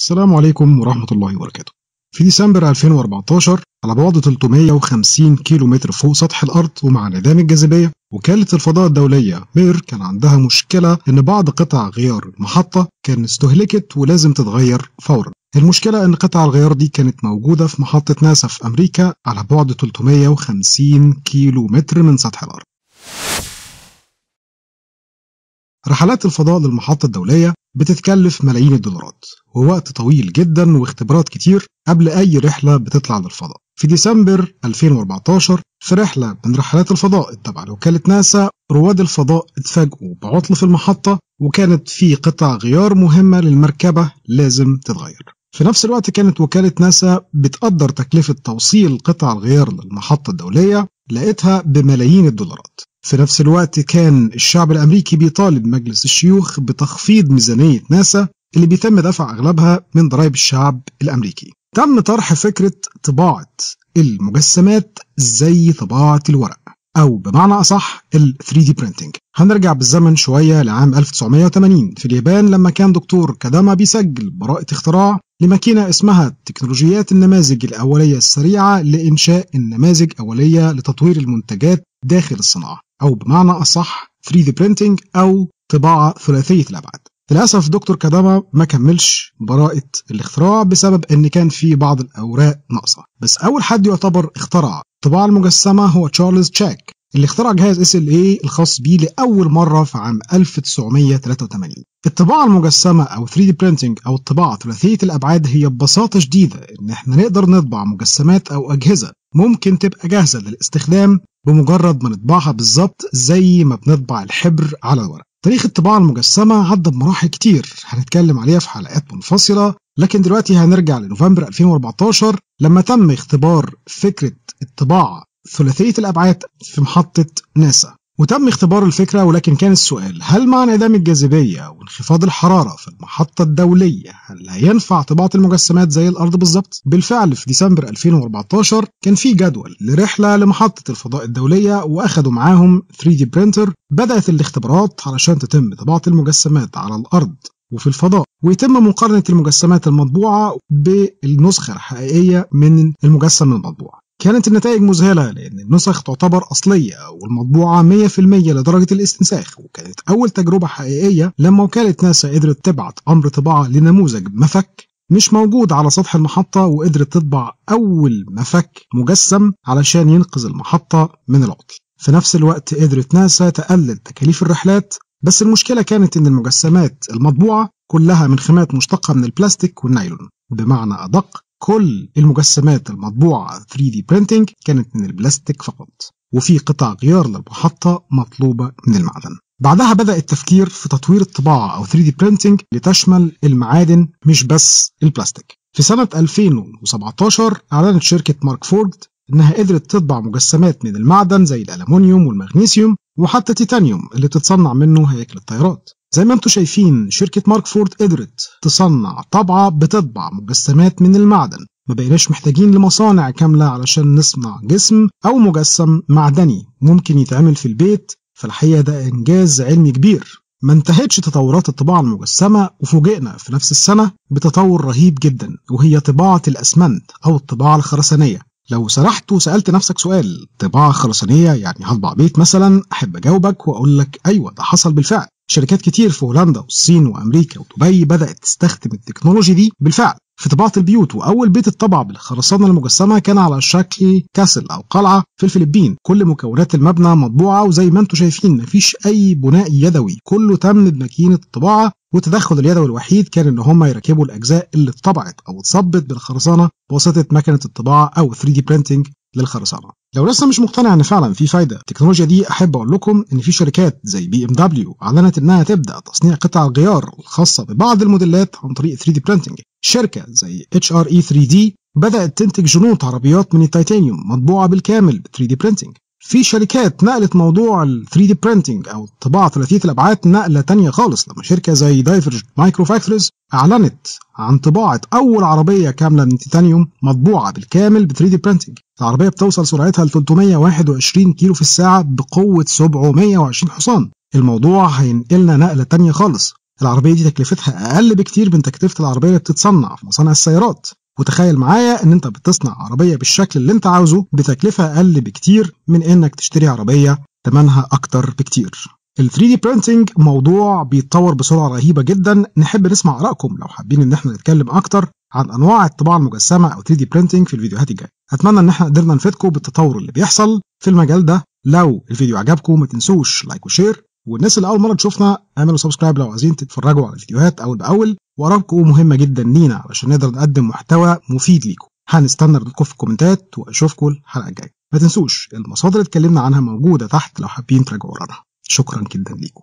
السلام عليكم ورحمة الله وبركاته. في ديسمبر 2014 على بعد 350 كيلو متر فوق سطح الأرض ومع انعدام الجاذبية وكالة الفضاء الدولية مير كان عندها مشكلة إن بعض قطع غيار المحطة كان استهلكت ولازم تتغير فورا. المشكلة إن قطع الغيار دي كانت موجودة في محطة ناسا في أمريكا على بعد 350 كيلو متر من سطح الأرض. رحلات الفضاء للمحطة الدولية بتتكلف ملايين الدولارات ووقت طويل جدا واختبارات كتير قبل أي رحلة بتطلع للفضاء. في ديسمبر 2014 في رحلة من رحلات الفضاء التابعة لوكالة ناسا رواد الفضاء اتفاجئوا بعطل في المحطة وكانت في قطع غيار مهمة للمركبة لازم تتغير. في نفس الوقت كانت وكالة ناسا بتقدر تكلفة توصيل قطع الغيار للمحطة الدولية لقيتها بملايين الدولارات. في نفس الوقت كان الشعب الأمريكي بيطالب مجلس الشيوخ بتخفيض ميزانية ناسا اللي بيتم دفع أغلبها من ضرائب الشعب الأمريكي. تم طرح فكرة طباعة المجسمات زي طباعة الورق أو بمعنى أصح ال 3D printing. هنرجع بالزمن شوية لعام 1980 في اليابان لما كان دكتور كاداما بيسجل براءة اختراع لماكينة اسمها تكنولوجيات النماذج الأولية السريعة لإنشاء النماذج أولية لتطوير المنتجات داخل الصناعة. أو بمعنى أصح 3D printing أو طباعة ثلاثية الأبعاد. للأسف دكتور كوداما ما كملش براءة الاختراع بسبب إن كان في بعض الأوراق ناقصة. بس أول حد يعتبر اخترع الطباعة المجسمة هو تشارلز تشاك اللي اخترع جهاز SL الخاص بيه لأول مرة في عام 1983 الطباعة المجسمة أو 3D printing أو الطباعة ثلاثية الأبعاد هي ببساطة شديدة إن إحنا نقدر نطبع مجسمات أو أجهزة ممكن تبقى جاهزة للاستخدام بمجرد ما نطبعها بالظبط زي ما بنطبع الحبر على الورق. تاريخ الطباعة المجسمة عدى بمراحل كتير هنتكلم عليها في حلقات منفصلة لكن دلوقتي هنرجع لنوفمبر 2014 لما تم اختبار فكرة الطباعة ثلاثية الأبعاد في محطة ناسا. وتم اختبار الفكرة ولكن كان السؤال هل مع انعدام الجاذبية وانخفاض الحرارة في المحطة الدولية هل هينفع طباعة المجسمات زي الأرض بالظبط؟ بالفعل في ديسمبر 2014 كان في جدول لرحلة لمحطة الفضاء الدولية وأخدوا معاهم 3D printer بدأت الاختبارات علشان تتم طباعة المجسمات على الأرض وفي الفضاء ويتم مقارنة المجسمات المطبوعة بالنسخة الحقيقية من المجسم المطبوع كانت النتائج مذهلة لأن النسخ تعتبر أصلية والمطبوعة 100% لدرجة الاستنساخ وكانت أول تجربة حقيقية لما وكالة ناسا قدرت تبعت أمر طباعة لنموذج مفك مش موجود على سطح المحطة وقدرت تطبع أول مفك مجسم علشان ينقذ المحطة من العطل. في نفس الوقت قدرت ناسا تقلل تكاليف الرحلات بس المشكلة كانت إن المجسمات المطبوعة كلها من خامات مشتقة من البلاستيك والنايلون بمعنى أدق كل المجسمات المطبوعة 3D printing كانت من البلاستيك فقط وفي قطع غيار للمحطة مطلوبة من المعدن. بعدها بدأ التفكير في تطوير الطباعة أو 3D printing لتشمل المعادن مش بس البلاستيك. في سنة 2017 أعلنت شركة مارك فورد إنها قدرت تطبع مجسمات من المعدن زي الألمنيوم والمغنيسيوم وحتى التيتانيوم اللي بتتصنع منه هياكل الطيارات. زي ما أنتم شايفين شركة مارك فورد قدرت تصنع طبعة بتطبع مجسمات من المعدن. ما بقيناش محتاجين لمصانع كاملة علشان نصنع جسم أو مجسم معدني. ممكن يتعمل في البيت فالحقيقة ده إنجاز علمي كبير. ما انتهتش تطورات الطباعة المجسمة وفوجئنا في نفس السنة بتطور رهيب جدا وهي طباعة الأسمنت أو الطباعة الخرسانية. لو سرحت وسألت نفسك سؤال طباعة خرسانية يعني هطبع بيت مثلا أحب أجاوبك وأقول لك أيوة ده حصل بالفعل. شركات كتير في هولندا والصين وأمريكا ودبي بدأت تستخدم ال technology دي بالفعل. في طباعة البيوت وأول بيت اتطبع بالخرسانة المجسمة كان على شكل castle أو قلعة في الفلبين. كل مكونات المبنى مطبوعة وزي ما أنتم شايفين مفيش أي بناء يدوي. كله تم بماكينة الطباعة والتدخل اليدوي الوحيد كان إن هم يركبوا الأجزاء اللي اتطبعت أو اتصبت بالخرسانة بواسطة مكنة الطباعة أو 3D printing للخرسانة. لو لسه مش مقتنع إن فعلا في فايدة التكنولوجيا دي أحب أقول لكم إن في شركات زي BMW أعلنت إنها تبدأ تصنيع قطع الغيار الخاصة ببعض الموديلات عن طريق 3D printing. شركة زي HRE 3D بدأت تنتج جنوط عربيات من التيتانيوم مطبوعة بالكامل ب 3D printing. في شركات نقلت موضوع ال 3D printing أو الطباعه ثلاثية الأبعاد نقلة تانية خالص لما شركة زي Divergent Microfactories أعلنت عن طباعة أول عربية كاملة من تيتانيوم مطبوعة بالكامل ب 3D printing. العربيه بتوصل سرعتها ل 321 كيلو في الساعة بقوة 720 حصان. الموضوع هينقلنا نقلة تانية خالص. العربية دي تكلفتها أقل بكتير من تكلفة العربية اللي بتتصنع في مصانع السيارات. وتخيل معايا إن أنت بتصنع عربية بالشكل اللي أنت عاوزه بتكلفة أقل بكتير من إنك تشتري عربية ثمنها أكتر بكتير. ال 3 دي printing موضوع بيتطور بسرعة رهيبة جدا. نحب نسمع ارائكم لو حابين إن إحنا نتكلم أكتر عن أنواع الطباعة المجسمة أو 3D printing في الفيديوهات الجاية. أتمنى إن إحنا قدرنا نفيدكم بالتطور اللي بيحصل في المجال ده. لو الفيديو عجبكم ما تنسوش like و share والناس اللي أول مرة تشوفنا اعملوا subscribe لو عايزين تتفرجوا على الفيديوهات أول بأول. وارائكم مهمة جدا لينا علشان نقدر نقدم محتوى مفيد ليكم. هنستنى ردودكم في الكومنتات وأشوفكم الحلقة الجاية. ما تنسوش المصادر اللي اتكلمنا عنها موجودة تحت لو حابين تراجعوا ورانا. شكرا جدا ليكم.